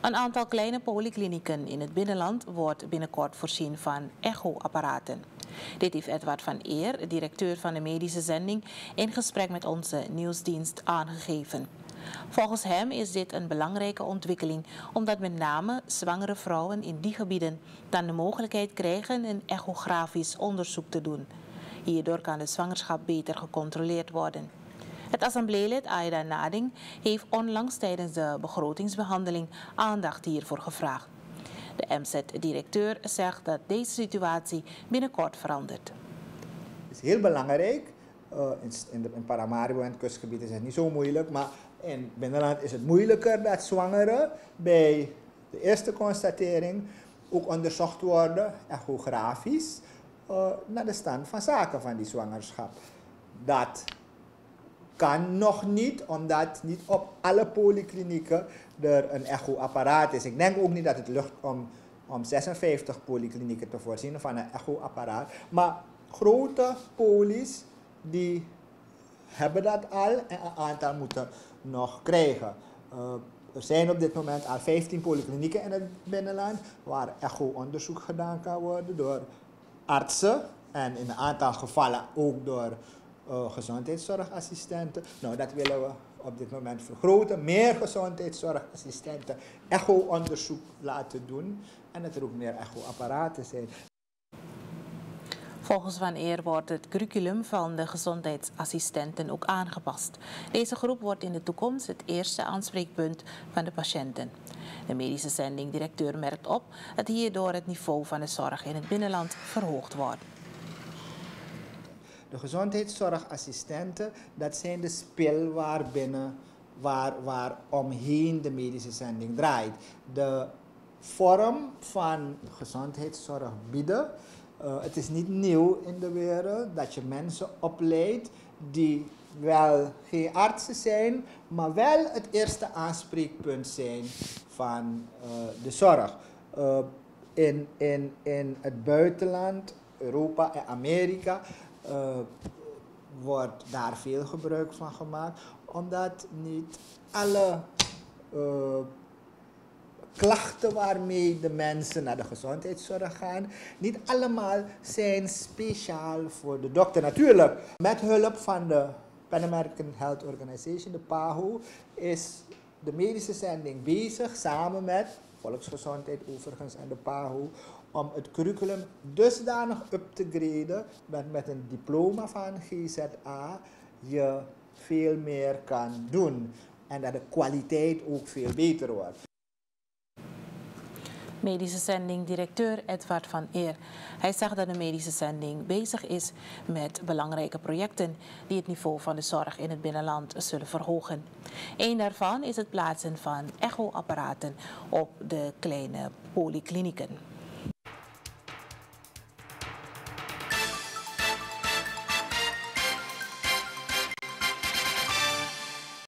Een aantal kleine polyklinieken in het binnenland wordt binnenkort voorzien van echo-apparaten. Dit heeft Edward van Eer, directeur van de medische zending, in gesprek met onze nieuwsdienst aangegeven. Volgens hem is dit een belangrijke ontwikkeling, omdat met name zwangere vrouwen in die gebieden dan de mogelijkheid krijgen een echografisch onderzoek te doen. Hierdoor kan de zwangerschap beter gecontroleerd worden. Het assembleelid Aida Nading heeft onlangs tijdens de begrotingsbehandeling aandacht hiervoor gevraagd. De MZ-directeur zegt dat deze situatie binnenkort verandert. Het is heel belangrijk. Uh, in, Paramaribo en het kustgebied is het niet zo moeilijk, maar in binnenland is het moeilijker dat zwangeren bij de eerste constatering ook onderzocht worden, echografisch, uh, naar de stand van zaken van die zwangerschap. Dat kan nog niet, omdat niet op alle polyklinieken er een echoapparaat is. Ik denk ook niet dat het lukt om, om 56 polyklinieken te voorzien van een echoapparaat. Maar grote polies die hebben dat al en een aantal moeten nog krijgen. Uh, er zijn op dit moment al 15 polyklinieken in het binnenland waar echo-onderzoek gedaan kan worden door artsen en in een aantal gevallen ook door uh, gezondheidszorgassistenten. Nou, dat willen we op dit moment vergroten. Meer gezondheidszorgassistenten echo-onderzoek laten doen en dat er ook meer echo-apparaten zijn. Volgens Van Eer wordt het curriculum van de gezondheidsassistenten ook aangepast. Deze groep wordt in de toekomst het eerste aanspreekpunt van de patiënten. De medische zendingdirecteur merkt op dat hierdoor het niveau van de zorg in het binnenland verhoogd wordt. De gezondheidszorgassistenten, dat zijn de spil waarbinnen, waar, waar omheen de medische zending draait. De vorm van gezondheidszorg bieden, uh, het is niet nieuw in de wereld dat je mensen opleidt die wel geen artsen zijn, maar wel het eerste aanspreekpunt zijn van uh, de zorg. Uh, in, in, in het buitenland, Europa en Amerika, uh, wordt daar veel gebruik van gemaakt, omdat niet alle uh, klachten waarmee de mensen naar de gezondheidszorg gaan, niet allemaal zijn speciaal voor de dokter. Natuurlijk, met hulp van de Pan American Health Organization, de PAHO, is de medische zending bezig samen met Volksgezondheid overigens en de PAHO om het curriculum dusdanig up te graden dat met een diploma van GZA je veel meer kan doen en dat de kwaliteit ook veel beter wordt. Medische zending directeur Edward van Eer. Hij zegt dat de medische zending bezig is met belangrijke projecten die het niveau van de zorg in het binnenland zullen verhogen. Een daarvan is het plaatsen van echoapparaten op de kleine polyklinieken.